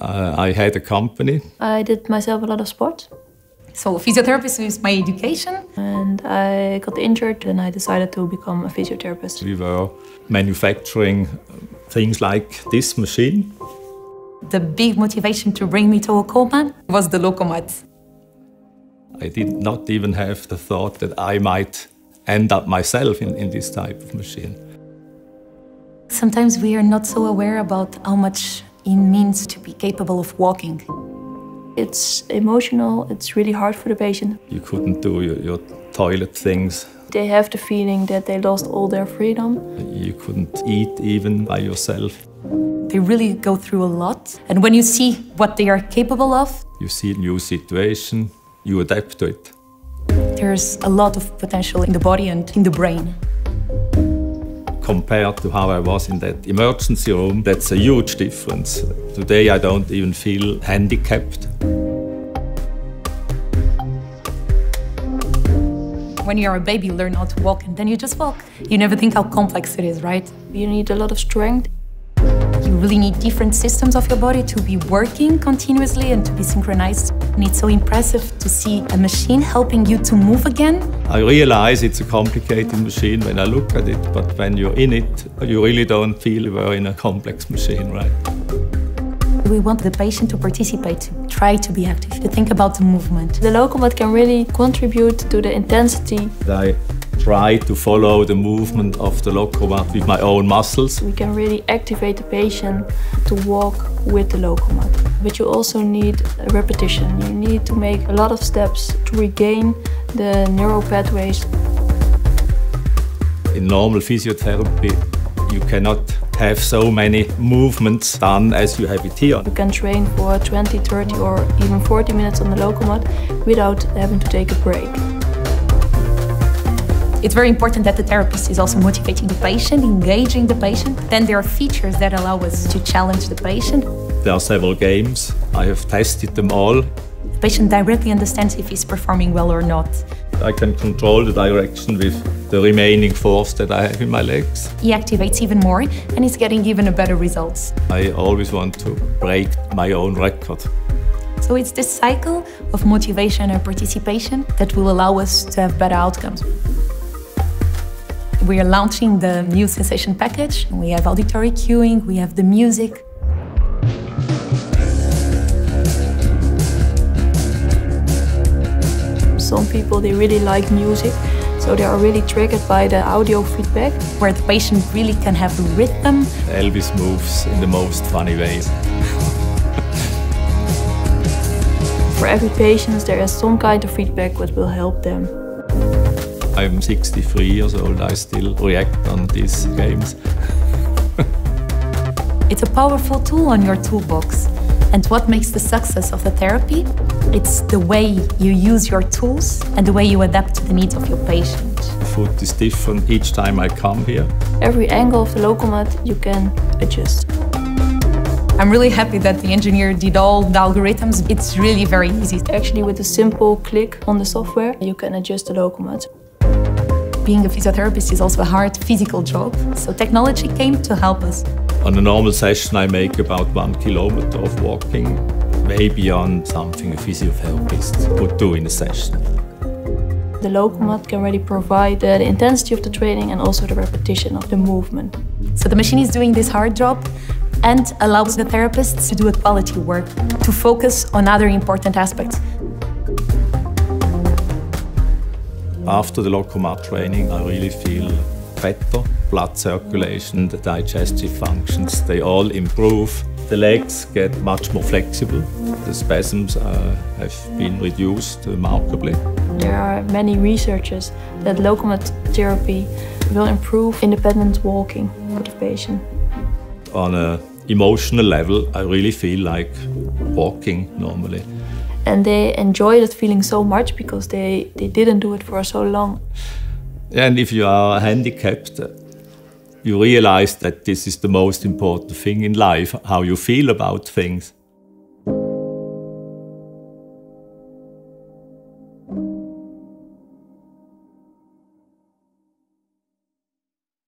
Uh, I had a company. I did myself a lot of sports. So physiotherapist is my education. And I got injured and I decided to become a physiotherapist. We were manufacturing things like this machine. The big motivation to bring me to Hocoma was the Lokomat. I did not even have the thought that I might end up myself in, in this type of machine. Sometimes we are not so aware about how much it means to be capable of walking. It's emotional, it's really hard for the patient. You couldn't do your, your toilet things. They have the feeling that they lost all their freedom. You couldn't eat even by yourself. They really go through a lot. And when you see what they are capable of, you see a new situation, you adapt to it. There's a lot of potential in the body and in the brain. Compared to how I was in that emergency room, that's a huge difference. Today I don't even feel handicapped. When you're a baby, you learn how to walk and then you just walk. You never think how complex it is, right? You need a lot of strength. You really need different systems of your body to be working continuously and to be synchronized. And it's so impressive to see a machine helping you to move again. I realize it's a complicated machine when I look at it, but when you're in it, you really don't feel you're in a complex machine, right? We want the patient to participate, to try to be active, to think about the movement. The Lokomat can really contribute to the intensity. I try to follow the movement of the Lokomat with my own muscles. We can really activate the patient to walk with the Lokomat. But you also need repetition. You need to make a lot of steps to regain the neural pathways. In normal physiotherapy, you cannot have so many movements done as you have it here. You can train for 20, 30 or even 40 minutes on the Lokomat without having to take a break. It's very important that the therapist is also motivating the patient, engaging the patient. Then there are features that allow us to challenge the patient. There are several games. I have tested them all. The patient directly understands if he's performing well or not. I can control the direction with the remaining force that I have in my legs. He activates even more and he's getting even a better results. I always want to break my own record. So it's this cycle of motivation and participation that will allow us to have better outcomes. We are launching the new sensation package. We have auditory cueing, we have the music. Some people, they really like music, so they are really triggered by the audio feedback. Where the patient really can have a rhythm. Elvis moves in the most funny ways. For every patient, there is some kind of feedback that will help them. I'm 63 years old, I still react on these games. it's a powerful tool on your toolbox. And what makes the success of the therapy? It's the way you use your tools and the way you adapt to the needs of your patient. The foot is different each time I come here. Every angle of the Lokomat you can adjust. I'm really happy that the engineer did all the algorithms. It's really very easy. Actually, with a simple click on the software, you can adjust the Lokomat. Being a physiotherapist is also a hard physical job, so technology came to help us. On a normal session, I make about one kilometer of walking, way beyond something a physiotherapist would do in a session. The Lokomat can really provide the intensity of the training and also the repetition of the movement. So the machine is doing this hard job and allows the therapists to do a quality work, to focus on other important aspects. After the Lokomat training, I really feel better. Blood circulation, the digestive functions, they all improve. The legs get much more flexible. The spasms uh, have been reduced remarkably. There are many researchers that Lokomat therapy will improve independent walking for the patient. On an emotional level, I really feel like walking normally and they enjoy that feeling so much because they, they didn't do it for so long. And if you are handicapped, you realize that this is the most important thing in life, how you feel about things.